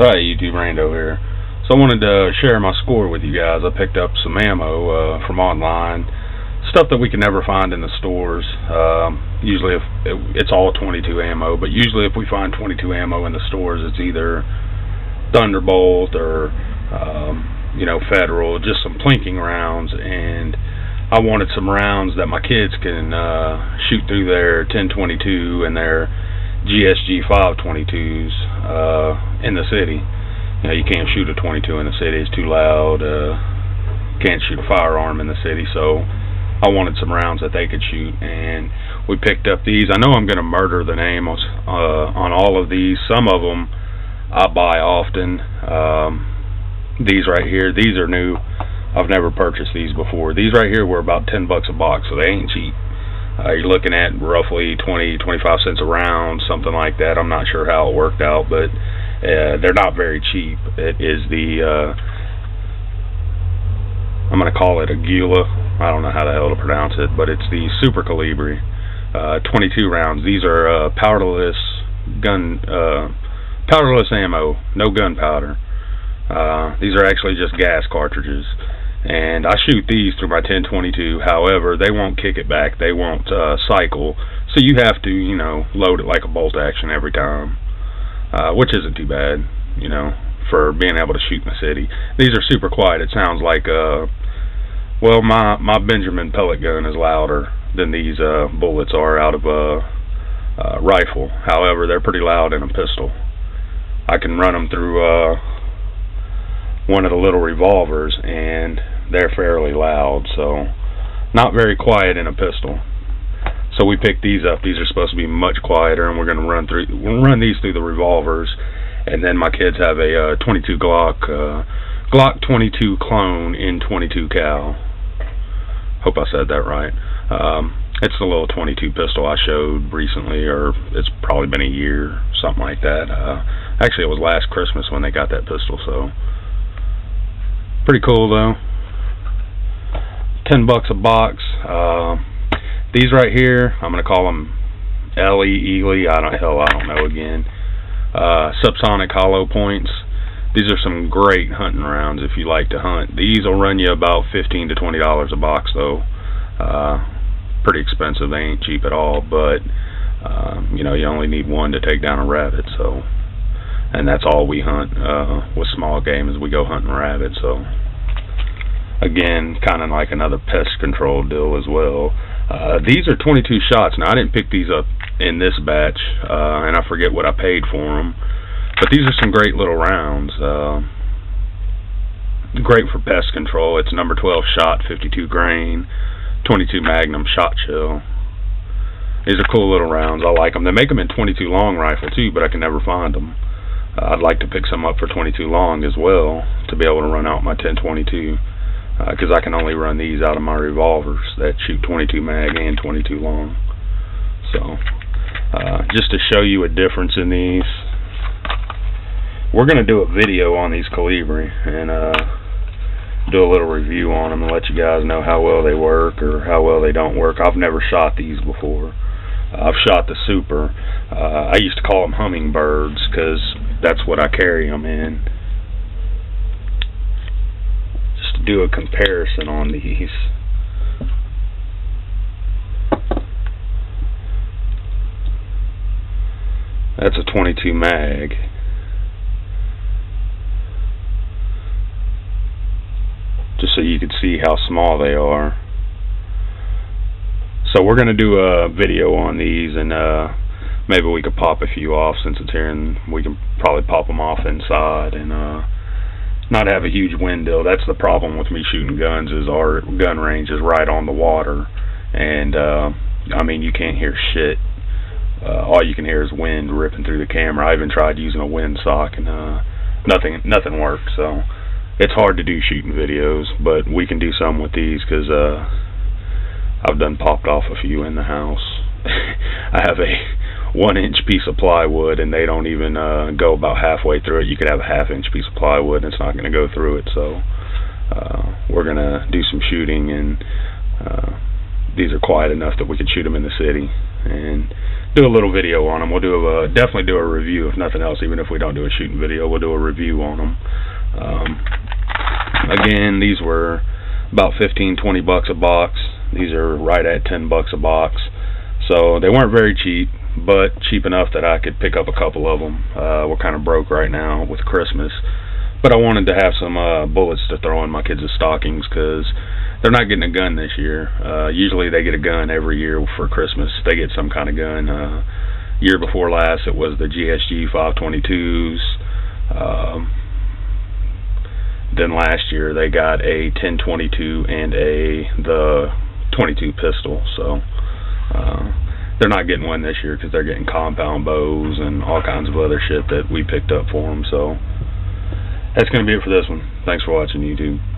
Hi, YouTube Rando here. So I wanted to share my score with you guys. I picked up some ammo uh, from online, stuff that we can never find in the stores. Um, usually, if it, it's all 22 ammo, but usually if we find 22 ammo in the stores, it's either Thunderbolt or um, you know Federal, just some plinking rounds, and I wanted some rounds that my kids can uh, shoot through their 1022 and their GSG 522s uh, in the city. You know, you can't shoot a 22 in the city; it's too loud. Uh, can't shoot a firearm in the city, so I wanted some rounds that they could shoot, and we picked up these. I know I'm going to murder the name uh, on all of these. Some of them I buy often. Um, these right here, these are new. I've never purchased these before. These right here were about 10 bucks a box, so they ain't cheap. Uh, you're looking at roughly 20, 25 cents a round, something like that. I'm not sure how it worked out, but uh, they're not very cheap. It is the, uh, I'm going to call it a Gula. I don't know how the hell to pronounce it, but it's the Super Colibri. Uh, 22 rounds. These are uh, powderless gun, uh, powderless ammo, no gunpowder. These are actually just gas cartridges and I shoot these through my 1022. However, they won't kick it back. They won't uh, cycle. So you have to, you know, load it like a bolt action every time, uh, which isn't too bad, you know, for being able to shoot in the city. These are super quiet. It sounds like, uh, well, my my Benjamin pellet gun is louder than these uh, bullets are out of a uh, rifle. However, they're pretty loud in a pistol. I can run them through. Uh, one of the little revolvers and they're fairly loud so not very quiet in a pistol. So we picked these up. These are supposed to be much quieter and we're going to run through run these through the revolvers and then my kids have a uh, 22 Glock uh, Glock 22 clone in 22 cal. Hope I said that right. Um, it's the little 22 pistol I showed recently or it's probably been a year something like that. Uh, actually it was last Christmas when they got that pistol so Pretty cool though. Ten bucks a box. Uh, these right here, I'm gonna call them Ellie, Ely, I don't hell, I don't know again. Uh, subsonic hollow points. These are some great hunting rounds if you like to hunt. These will run you about fifteen to twenty dollars a box though. Uh, pretty expensive. They ain't cheap at all, but uh, you know you only need one to take down a rabbit, so and that's all we hunt uh, with small game is we go hunting rabbits. So again, kind of like another pest control deal as well. Uh, these are 22 shots. Now I didn't pick these up in this batch, uh, and I forget what I paid for them. But these are some great little rounds. Uh, great for pest control. It's number 12 shot, 52 grain, 22 Magnum shot shell. These are cool little rounds. I like them. They make them in 22 long rifle too, but I can never find them. I'd like to pick some up for 22 long as well to be able to run out my 1022 because uh, I can only run these out of my revolvers that shoot 22 mag and 22 long. So uh, just to show you a difference in these, we're going to do a video on these Colibri and uh, do a little review on them and let you guys know how well they work or how well they don't work. I've never shot these before. I've shot the Super. Uh, I used to call them hummingbirds because that's what I carry them in. Just to do a comparison on these. That's a 22 mag. Just so you can see how small they are. So we're going to do a video on these and uh, maybe we could pop a few off since it's here and we can probably pop them off inside and uh, not have a huge window. That's the problem with me shooting guns is our gun range is right on the water and uh, I mean you can't hear shit. Uh, all you can hear is wind ripping through the camera. I even tried using a windsock and uh, nothing nothing worked. So it's hard to do shooting videos, but we can do some with these because uh, I've done popped off a few in the house. I have a one inch piece of plywood and they don't even uh, go about halfway through it. You could have a half inch piece of plywood and it's not going to go through it. So uh, we're going to do some shooting and uh, these are quiet enough that we could shoot them in the city and do a little video on them. We'll do a definitely do a review if nothing else. Even if we don't do a shooting video, we'll do a review on them. Um, again, these were about 15, 20 bucks a box. These are right at 10 bucks a box. So they weren't very cheap, but cheap enough that I could pick up a couple of them. Uh, we're kind of broke right now with Christmas, but I wanted to have some uh, bullets to throw in my kids' stockings because they're not getting a gun this year. Uh, usually they get a gun every year for Christmas. They get some kind of gun. Uh, year before last, it was the GSG 522s. Um, then last year they got a 1022 and a the 22 pistol. So uh, they're not getting one this year because they're getting compound bows and all kinds of other shit that we picked up for them. So that's going to be it for this one. Thanks for watching YouTube.